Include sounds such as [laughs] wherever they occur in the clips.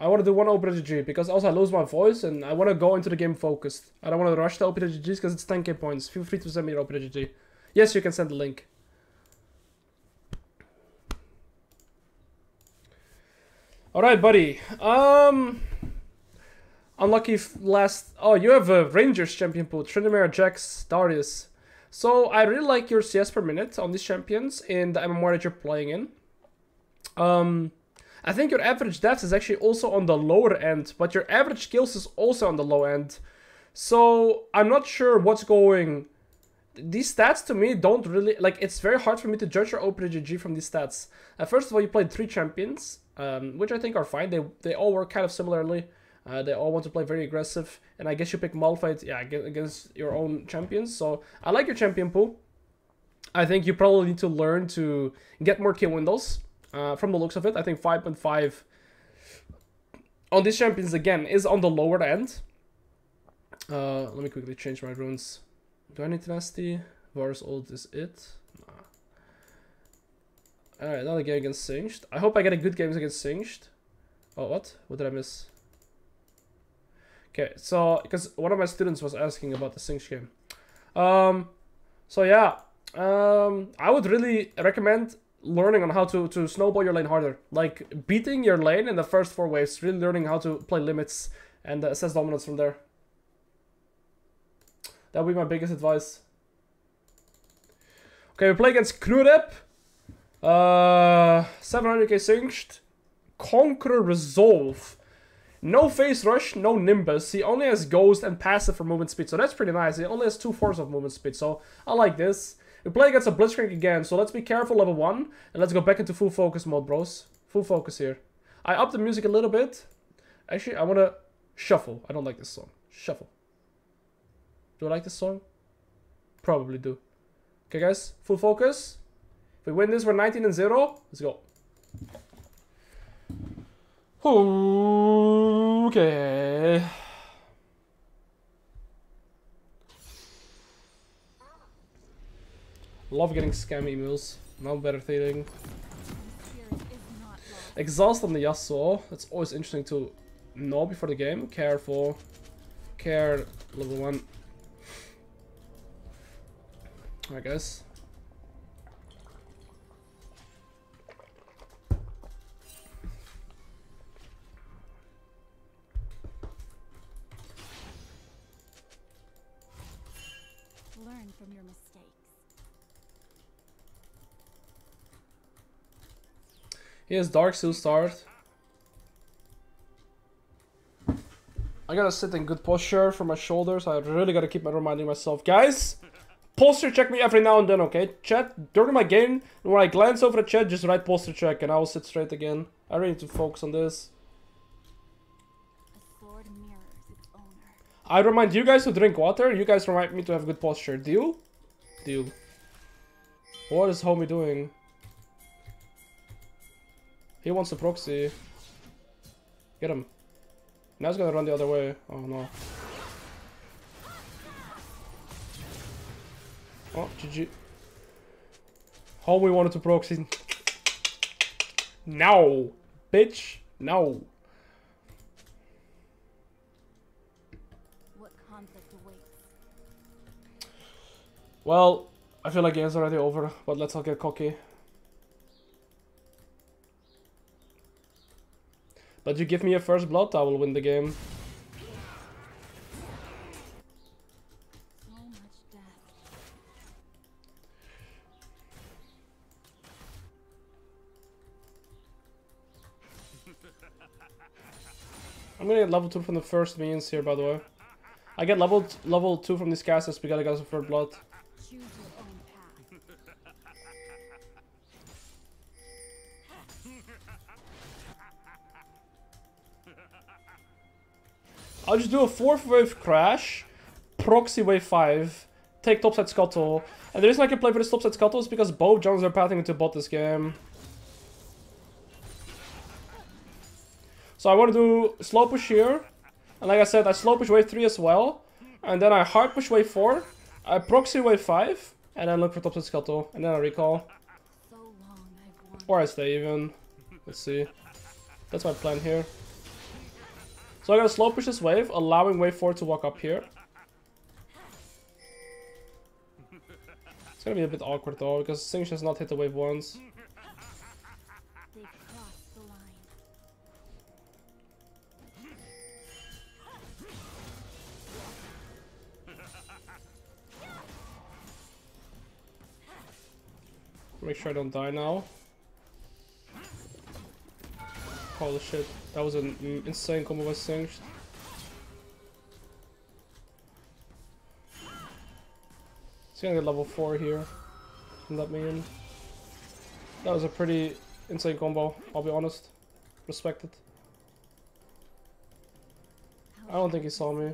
I want to do one OPGG because also I lose my voice and I want to go into the game focused. I don't want to rush the OPGGs because it's 10k points. Feel free to send me your OPGG. Yes, you can send the link. Alright, buddy. Um... Unlucky last... Oh, you have a Rangers champion pool. Tryndamere, Jax, Darius. So, I really like your CS per minute on these champions in the MMR that you're playing in. Um... I think your average deaths is actually also on the lower end, but your average kills is also on the low end. So I'm not sure what's going... These stats to me don't really... Like, it's very hard for me to judge your OPGG from these stats. Uh, first of all, you played three champions, um, which I think are fine. They, they all work kind of similarly. Uh, they all want to play very aggressive. And I guess you pick Malphite, yeah, against your own champions. So I like your champion pool. I think you probably need to learn to get more kill windows. Uh, from the looks of it, I think 5.5 on these champions again is on the lower end. Uh, let me quickly change my runes. Do I need Tenacity? Varus ult is it? Nah. Alright, another game against Singed. I hope I get a good game against Singed. Oh, what? What did I miss? Okay, so, because one of my students was asking about the Singed game. Um, so yeah, um, I would really recommend learning on how to, to snowball your lane harder. Like, beating your lane in the first four waves, really learning how to play limits and uh, assess dominance from there. That would be my biggest advice. Okay, we play against Knurep. Uh, 700k Singed. Conqueror Resolve. No Phase Rush, no Nimbus. He only has Ghost and Passive for movement speed, so that's pretty nice. He only has two force of movement speed, so I like this. We play against a Blitzcrank again, so let's be careful level 1. And let's go back into full focus mode, bros. Full focus here. I upped the music a little bit. Actually, I want to shuffle. I don't like this song. Shuffle. Do I like this song? Probably do. Okay, guys. Full focus. If we win this, we're 19 and 0. Let's go. Okay. Love getting scam emails. No better feeling. Exhaust on the Yasuo. That's always interesting to know before the game. Careful. Care level 1. Alright guys. Learn from your mistakes. He has Dark Seal start. I gotta sit in good posture for my shoulders. I really gotta keep reminding myself. Guys, posture check me every now and then, okay? Chat, during my game, when I glance over the chat, just write posture check and I will sit straight again. I really need to focus on this. I remind you guys to drink water. You guys remind me to have good posture. Deal? Deal. What is homie doing? He wants a proxy. Get him. Now he's gonna run the other way. Oh no. Oh, GG. How we wanted to proxy. No! Bitch! No! Well, I feel like game's already over, but let's not get cocky. But you give me a first blood, I will win the game. I'm gonna get level 2 from the first minions here, by the way. I get level level 2 from these casters because I got some first blood. I'll just do a fourth wave crash, proxy wave 5, take topside scuttle. And the reason I can play for this topside scuttle is because both Jones are pathing into bot this game. So I want to do slow push here. And like I said, I slow push wave 3 as well. And then I hard push wave 4. I proxy wave 5. And then look for topside scuttle. And then I recall. Or I stay even. Let's see. That's my plan here. So I'm gonna slow push this wave, allowing wave 4 to walk up here. It's gonna be a bit awkward though, because Singed has not hit the wave once. Make sure I don't die now. Holy shit, that was an insane combo by Singed. He's gonna get level 4 here. And let me in. That was a pretty insane combo, I'll be honest. Respect it. I don't think he saw me.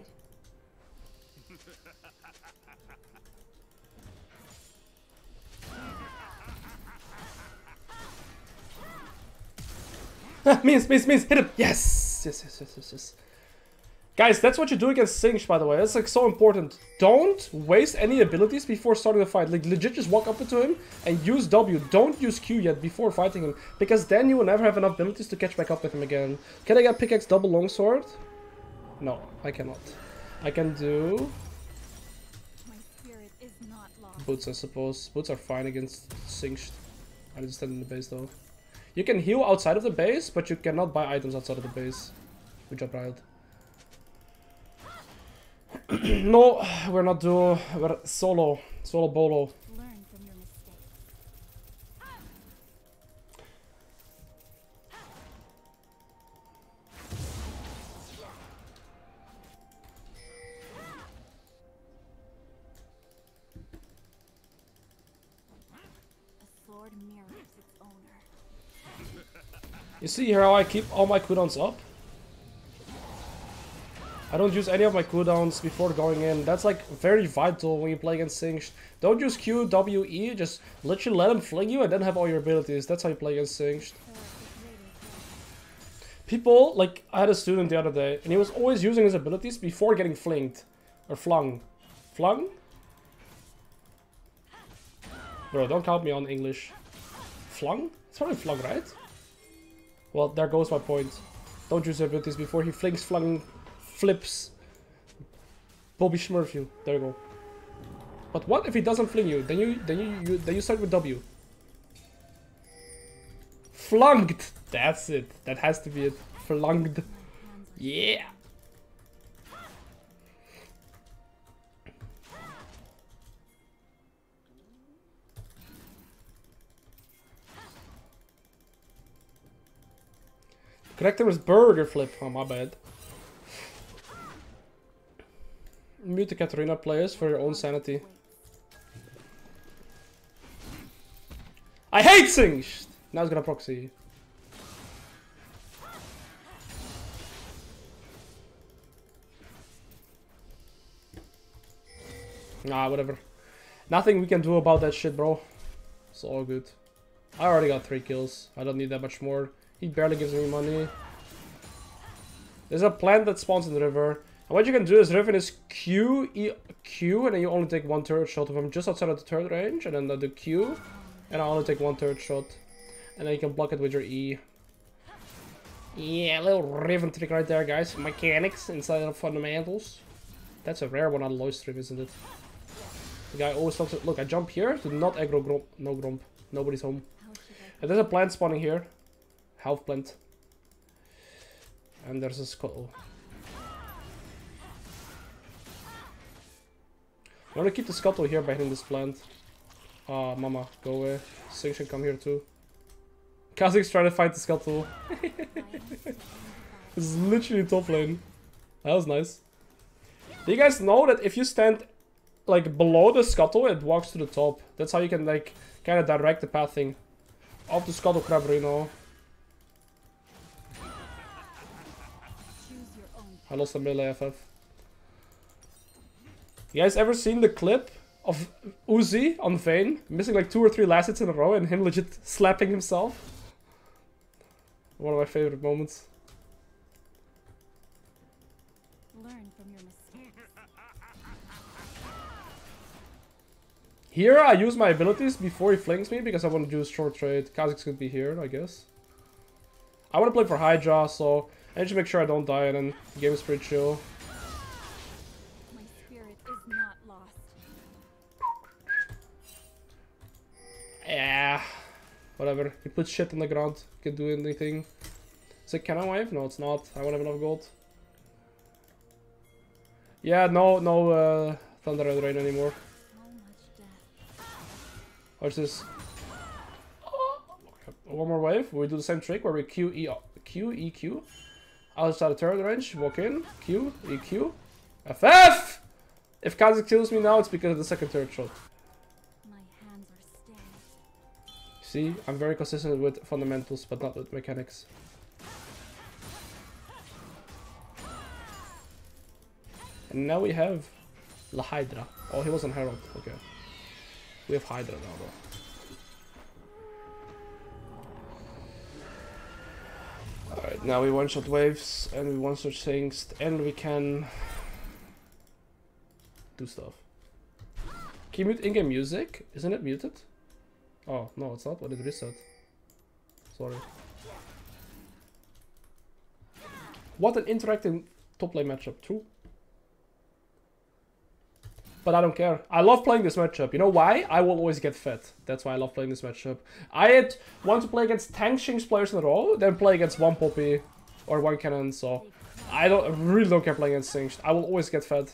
Means, means, means, hit him! Yes! Yes, yes, yes, yes, yes. Guys, that's what you do against Singed, by the way. That's like so important. Don't waste any abilities before starting the fight. Like legit just walk up to him and use W. Don't use Q yet before fighting him. Because then you will never have enough abilities to catch back up with him again. Can I get pickaxe double longsword? No, I cannot. I can do My spirit is not lost. boots, I suppose. Boots are fine against Singed. I just stand in the base though. You can heal outside of the base, but you cannot buy items outside of the base. Good job, Riot. no, we're not duo. We're solo. Solo bolo. See how I keep all my cooldowns up? I don't use any of my cooldowns before going in. That's like very vital when you play against Singed. Don't use Q, W, E, just literally let him fling you and then have all your abilities. That's how you play against Singed. People, like, I had a student the other day, and he was always using his abilities before getting flinged. Or flung. Flung? Bro, don't count me on English. Flung? It's probably flung, right? Well, there goes my point. Don't use abilities before he flings, flung, flips. Bobby Smurf you. There you go. But what if he doesn't fling you? Then you, then you, you then you start with W. Flunged! That's it. That has to be it. Flunged. Yeah. Correct term is burger flip. Oh, my bad. Mute the Katarina players for your own sanity. I hate Singed! Now it's gonna proxy. Nah, whatever. Nothing we can do about that shit, bro. It's all good. I already got three kills. I don't need that much more. He barely gives me money. There's a plant that spawns in the river. And what you can do is Riven is Q, E, Q, and then you only take one third shot of him just outside of the third range, and then the, Q, and I only take one third shot. And then you can block it with your E. Yeah, a little Riven trick right there, guys. Mechanics inside of fundamentals. That's a rare one on Loy stream, isn't it? The guy always talks. Look, I jump here to not aggro Gromp. No Gromp. Nobody's home. And there's a plant spawning here. Health plant. And there's a scuttle. I'm gonna keep the scuttle here by hitting this plant. Ah, mama, go away. Should come here too. Kha'Zix's trying to fight the scuttle. [laughs] This is literally top lane. That was nice. Do you guys know that if you stand like below the scuttle, it walks to the top? That's how you can like kind of direct the pathing of the scuttle crabber, you know. Your own I lost a melee FF. You guys ever seen the clip of Uzi on Vayne missing like two or three last hits in a row and him legit slapping himself? One of my favorite moments. learn from your mistakes. Here I use my abilities before he flings me because I want to do a short trade. Kha'Zix could be here, I guess. I want to play for Hydra, so I need to make sure I don't die and then the game is pretty chill. My spirit is not lost. Yeah. Whatever. He puts shit on the ground. Can do anything. Is it cannon wave? No, it's not. I won't have enough gold. Yeah, no, no uh, Thunder and Rain anymore. So much death. What's this? One more wave. We do the same trick where we Q E Q E Q. Outside the turret range, walk in, Q, E Q, FF! If Kha'Zix kills me now, it's because of the second turret shot. My hands are steady. See, I'm very consistent with fundamentals, but not with mechanics. And now we have La Hydra. Oh, he wasn't Herald. Okay. We have Hydra now, though. Now we one-shot waves, and we one-shot things, and we can... do stuff. Can you mute in-game music? Isn't it muted? Oh, no, it's not. What did reset? Sorry. What an interactive top lane matchup, true. But I don't care. I love playing this matchup. You know why? I will always get fed. That's why I love playing this matchup. I had want to play against tank Shinx players in a row, then play against one Poppy or one Cannon, so I don't I really don't care playing against Singed. I will always get fed.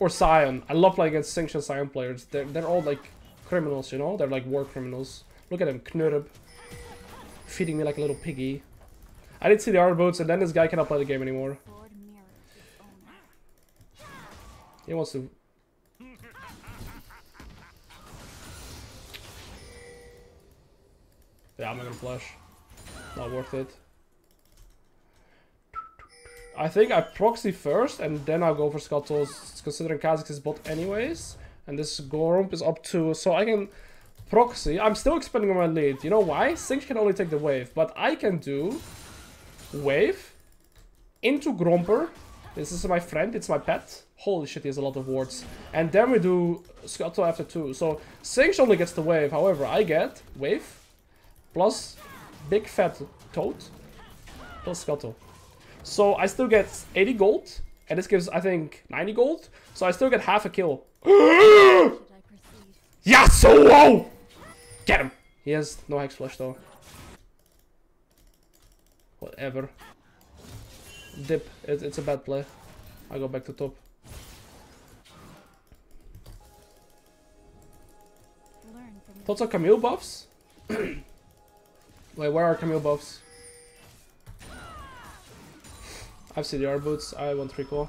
Or Sion. I love playing against Singed and Sion players. They're, they're all like criminals, you know? They're like war criminals. Look at him, Knurb. Feeding me like a little piggy. I did see the armor boots, and then this guy cannot play the game anymore. He wants to... Yeah, I'm not gonna flash. Not worth it. I think I proxy first, and then I'll go for Scuttles, considering Kha'Zix is bot anyways. And this Gromp is up to... So I can proxy. I'm still expanding on my lead. You know why? Singed can only take the wave, but I can do... Wave into Gromper. This is my friend, it's my pet. Holy shit, he has a lot of wards. And then we do Scuttle after two. So Singed only gets the wave. However, I get wave plus big fat toad plus Scuttle. So I still get 80 gold. And this gives, I think, 90 gold. So I still get half a kill. [gasps] Yasuo! Get him! He has no Hex Flash though. Whatever. Dip. It, it's a bad play. I go back to top. Thoughts on Camille buffs? [clears throat] Wait, where are Camille buffs? I have CDR boots, I want recall.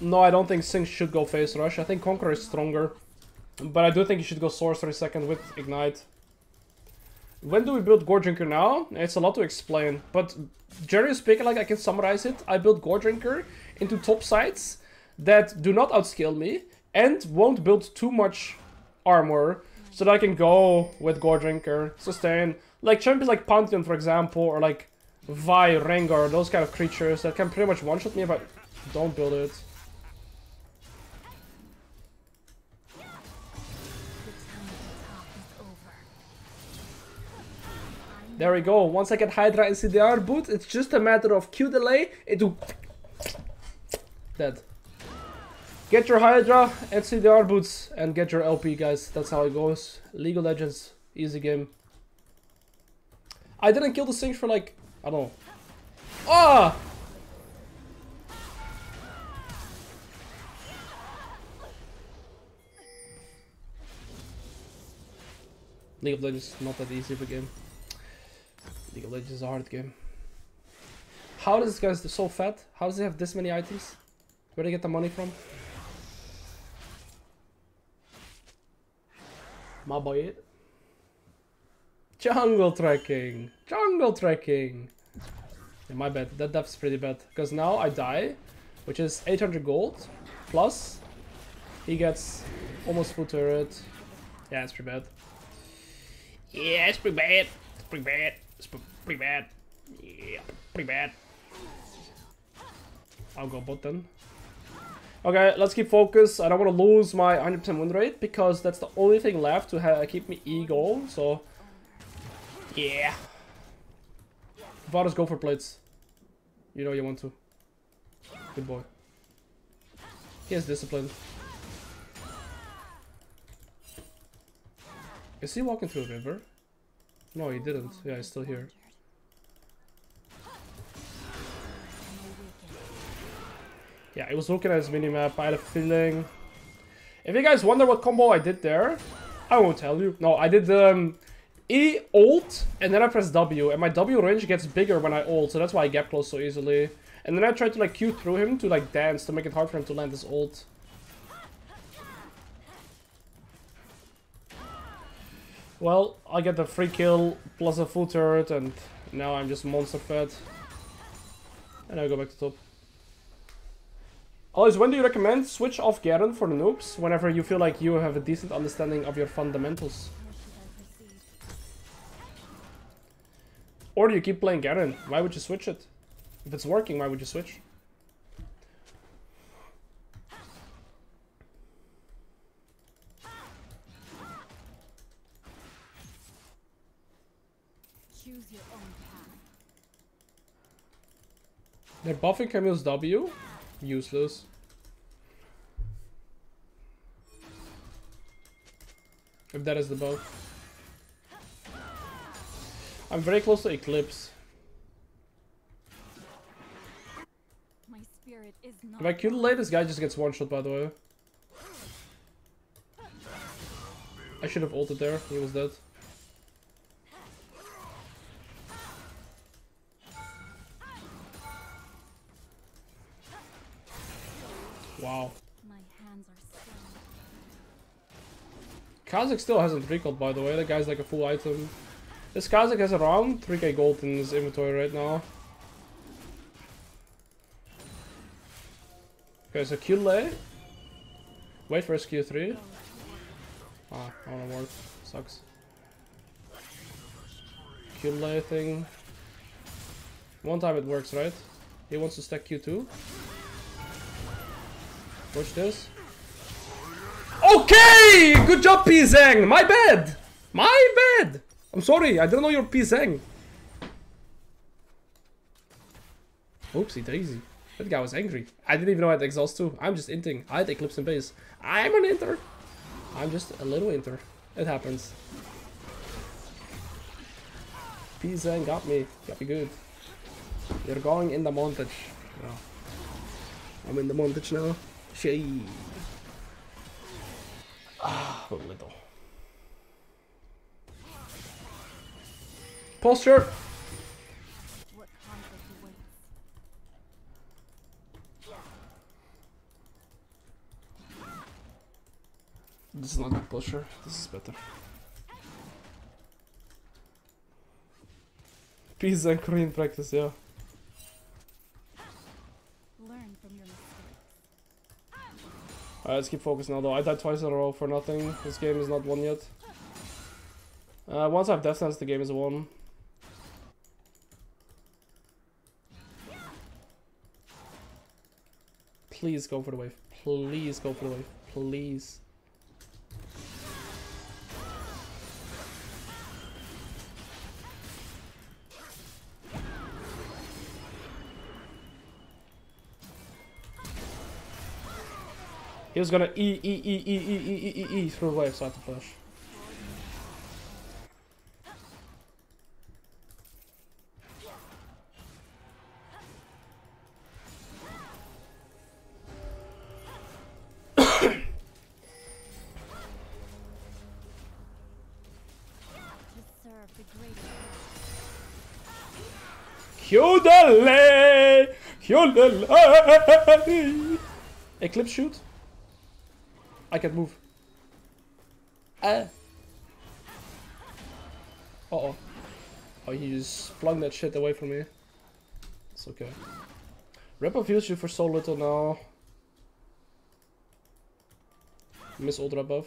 No, I don't think Singed should go phase rush. I think Conqueror is stronger. But I do think you should go Sorcery second with Ignite. When do we build Goredrinker now? It's a lot to explain. But generally speaking, like I can summarize it, I build Goredrinker into top sides that do not outscale me and won't build too much armor so that I can go with Goredrinker, sustain. Like champions like Pantheon, for example, or like Vi, Rengar, those kind of creatures that can pretty much one-shot me if I don't build it. There we go. Once I get Hydra and CDR boot, it's just a matter of Q delay. It will... Dead. Get your Hydra and CDR boots and get your LP, guys. That's how it goes. League of Legends. Easy game. I didn't kill the Singed for like... I don't know. Ah! League of Legends not that easy of a game. League of Legends is a hard game. How does this guy so fat? How does he have this many items? Where do they get the money from? My boy. Jungle tracking! Jungle tracking! Yeah, my bad. That death's pretty bad. Because now I die, which is 800 gold, plus he gets almost full turret. Yeah, it's pretty bad. Yeah, it's pretty bad. It's pretty bad. It's pretty bad. Yeah, pretty bad. I'll go bot then. Okay, let's keep focus. I don't want to lose my 100% win rate because that's the only thing left to keep me eagle. So, yeah. Varus, go for blitz. You know you want to. Good boy. He has discipline. Is he walking through a river? No, he didn't. Yeah, he's still here. Yeah, I was looking at his minimap. I had a feeling. If you guys wonder what combo I did there, I won't tell you. No, I did um, E ult and then I press W, and my W range gets bigger when I ult, so that's why I gap close so easily. And then I tried to like Q through him to like dance to make it hard for him to land his ult. Well, I get the free kill plus a full turret, and now I'm just monster fed. And I go back to top. Always, when do you recommend switch off Garen for the noobs? Whenever you feel like you have a decent understanding of your fundamentals. Or do you keep playing Garen? Why would you switch it? If it's working, why would you switch? Choose your own path. They're buffing Camille's W? Useless. If that is the buff. I'm very close to Eclipse. My spirit is not. If I kill late, this guy just gets one shot by the way. I should have ulted there, he was dead. Kha'Zix still hasn't recalled by the way, that guy's like a full item. This Kha'Zix has around 3k gold in his inventory right now. Okay, so Q. Wait for his Q3. Ah, I don't work. Sucks. Q thing. One time it works, right? He wants to stack Q2. Push this. Okay! Good job, P Zhang! My bad! My bad! I'm sorry, I didn't know you're P Zhang. Oopsie daisy. That guy was angry. I didn't even know I had exhaust too. I'm just inting. I had eclipse and base. I'm an inter. I'm just a little inter. It happens. P Zhang got me. Got me good. You're going in the montage. Yeah. I'm in the montage now. Shay. Ah, a little. Posture. This is not good posture. This is better. Peace and Korean practice, yeah. Learn from your mistakes. Alright, let's keep focused now though. I died twice in a row for nothing. This game is not won yet. Uh, once I have Death Dance, the game is won. Please go for the wave. Please go for the wave. Please. He was gonna E E E E E E E E E through wave, so I had to. To serve the greater Hyodele! Hyodele! Eclipse shoot. I can move. Uh. Uh oh. Oh, he just flung that shit away from me. It's okay. Rep of heals you for so little now. Miss Ultra buff.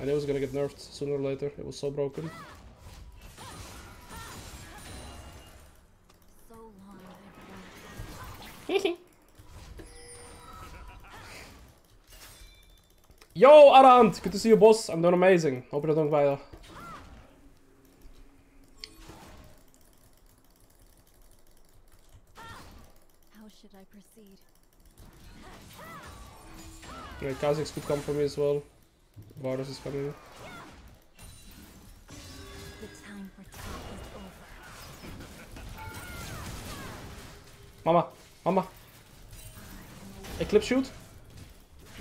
I knew it was gonna get nerfed sooner or later. It was so broken. so [laughs] Yo, Arant! Good to see you, boss. I'm doing amazing. Hope you're doing well. How should I proceed? Yeah, Kha'Zix could come for me as well. Varus is coming. The time for talk is over. Mama, mama. Eclipse shoot?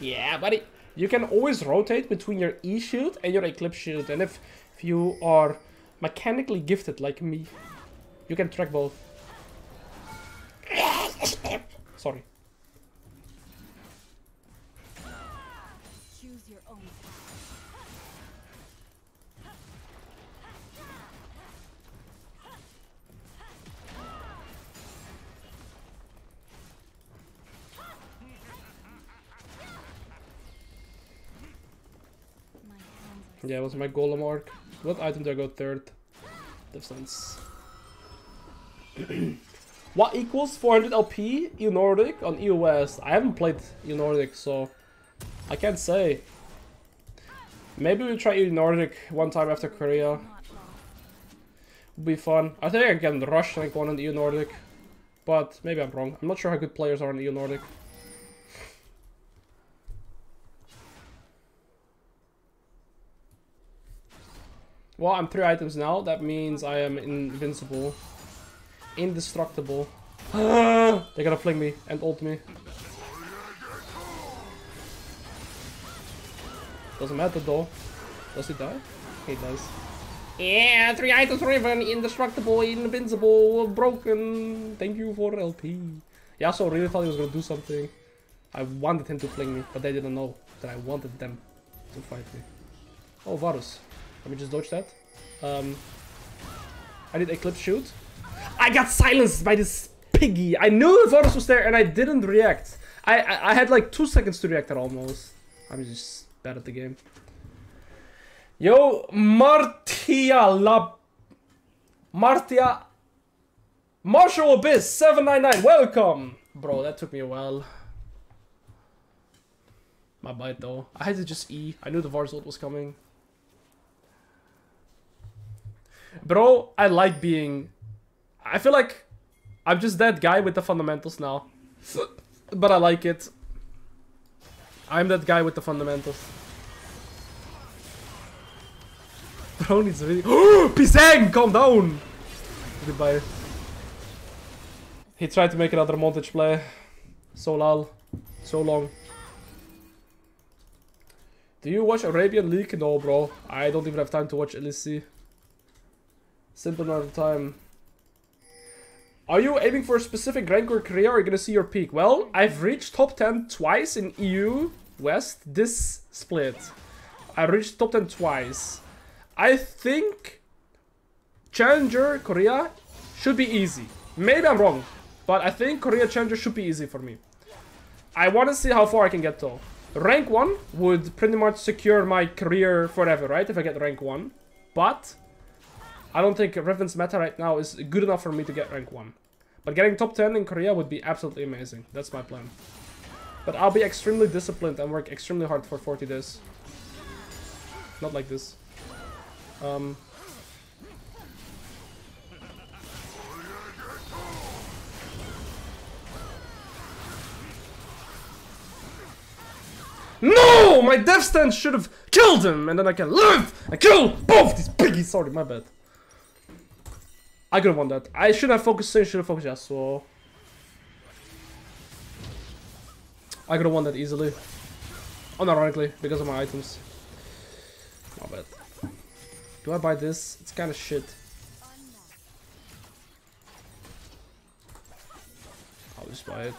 Yeah, buddy. You can always rotate between your E shield and your Eclipse shield. And if, if you are mechanically gifted like me, you can track both. Sorry. Yeah, it was my golem arc. What item do I go third? Defense. [clears throat] what equals 400 LP EU Nordic on West? I haven't played EU Nordic, so I can't say. Maybe we'll try EU Nordic one time after Korea. Would be fun. I think I can rush rank 1 in EU Nordic. But maybe I'm wrong. I'm not sure how good players are in EU Nordic. Well, I'm three items now. That means I am invincible. Indestructible. [gasps] They're gonna fling me and ult me. Doesn't matter though. Does he die? He does. Yeah, three items Riven, indestructible, invincible, broken. Thank you for LP. Yeah, Yasuo really thought he was gonna do something. I wanted him to fling me, but they didn't know that I wanted them to fight me. Oh, Varus. Let me just dodge that. Um, I need Eclipse Shoot. I got silenced by this piggy. I knew the Varus was there and I didn't react. I, I, I had like two seconds to react at almost. I'm just bad at the game. Yo, Martia La... Martia... Marshall Abyss 799, welcome! Bro, that took me a while. My bite though. I had to just E. I knew the Varus ult was coming. Bro, I like being... I feel like I'm just that guy with the fundamentals now. but I like it. I'm that guy with the fundamentals. Bro needs really... [gasps] Pisang! Calm down! Goodbye. He tried to make another montage play. So lol. So long. Do you watch Arabian League? No, bro. I don't even have time to watch LEC. Simple amount of time. Are you aiming for a specific rank or career or are you gonna see your peak? Well, I've reached top 10 twice in EU West this split. I reached top 10 twice. I think Challenger Korea should be easy. Maybe I'm wrong, but I think Korea Challenger should be easy for me. I want to see how far I can get though. Rank 1 would pretty much secure my career forever, right? If I get rank 1. But I don't think Riven's meta right now is good enough for me to get rank 1. But getting top 10 in Korea would be absolutely amazing. That's my plan. But I'll be extremely disciplined and work extremely hard for 40 days. Not like this. Um, No! My death stance should have killed him, and then I can live and kill both these piggies. Sorry, my bad. I could have won that. I should have focused Sin, should have focused Yasuo. I could have won that easily. Unironically, because of my items. My bad. Do I buy this? It's kind of shit. I'll just buy it.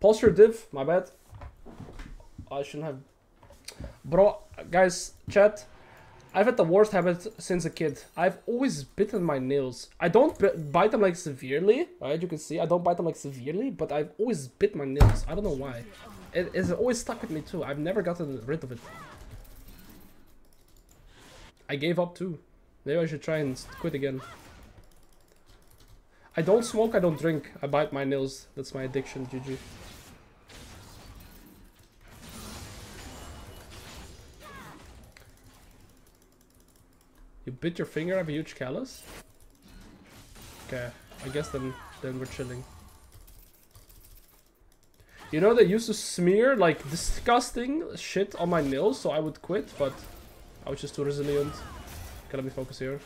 Pulse your div, my bad. I shouldn't have. Bro, guys, chat. I've had the worst habit since a kid. I've always bitten my nails. I don't bite them like severely, right? You can see I don't bite them like severely, but I've always bit my nails. I don't know why. It is always stuck with me too. I've never gotten rid of it. I gave up too. Maybe I should try and quit again. I don't smoke, I don't drink. I bite my nails. That's my addiction, GG. You bit your finger, have a huge callus? Okay, I guess then then we're chilling. You know they used to smear like disgusting shit on my nails, so I would quit, but I was just too resilient. Okay, let me focus here.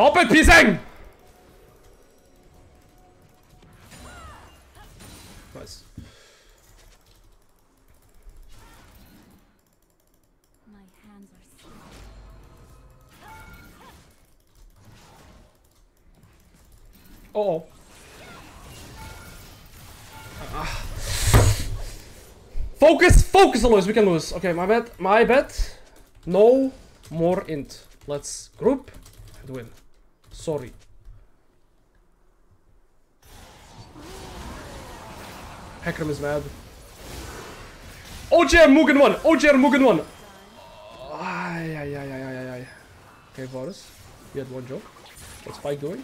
Stop it, Pisang! Nice. My hands are. Uh oh. Ah. Focus! Focus, Alois! We can lose. Okay, my bet. My bet. No more int. Let's group and win. Sorry. Hecarim is mad. OJR Mugen 1! OJR Mugen 1! Ay, ay, ay, ay, ay, ay. Okay, Varus. You had one joke. What's Spike doing?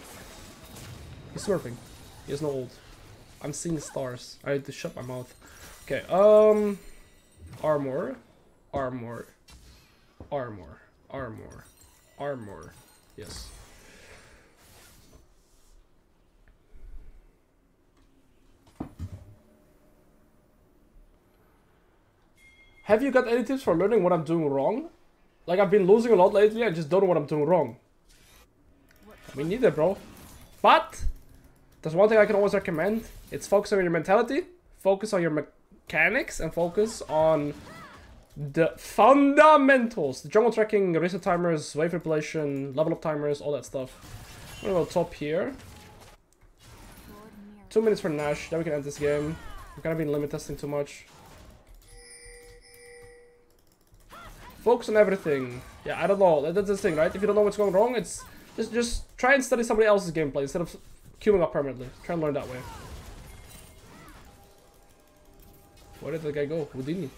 He's smurfing. He has no ult. I'm seeing stars. I had to shut my mouth. Okay, um... Armor. Armor. Armor. Armor. Armor. Yes. Have you got any tips for learning what I'm doing wrong? Like, I've been losing a lot lately, I just don't know what I'm doing wrong. Me neither, bro. But, there's one thing I can always recommend. It's focus on your mentality, focus on your mechanics, and focus on the fundamentals. The jungle tracking, reset timers, wave manipulation, level up timers, all that stuff. I'm gonna go top here. Two minutes for Nash, then we can end this game. We're gonna be limit testing too much. Focus on everything. Yeah, I don't know. That's the thing, right? If you don't know what's going wrong, it's just just try and study somebody else's gameplay instead of queuing up permanently. Try and learn that way. Where did the guy go? Houdini.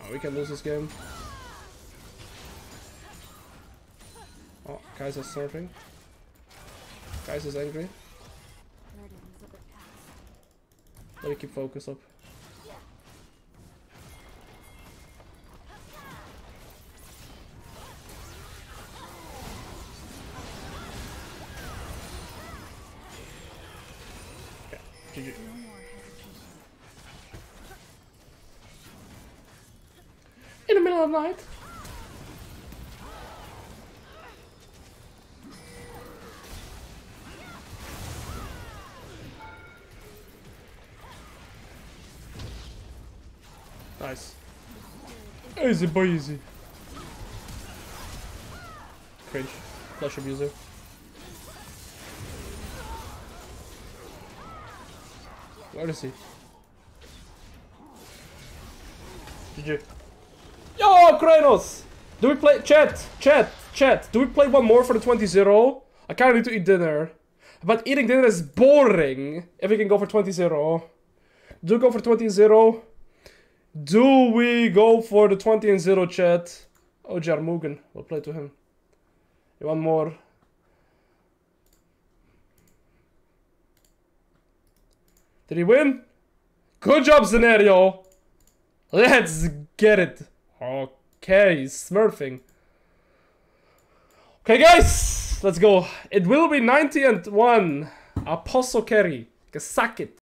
Oh, we can lose this game. Oh, guys are surfing. Guys is angry. Let me keep focus up. Easy boy, easy. Cringe. Flush abuser. Where is he? GG. Yo, Kranos! Do we play chat? Chat, chat. Do we play one more for the 20-0? I kinda need to eat dinner. But eating dinner is boring if we can go for 20-0. Do go for 20-0? Do we go for the 20 and 0 chat? Oh, Jarmugen. We'll play to him. You want more? Did he win? Good job, scenario! Let's get it. Okay, smurfing. Okay, guys, let's go. It will be 90 and 1. Apostle carry. Suck it.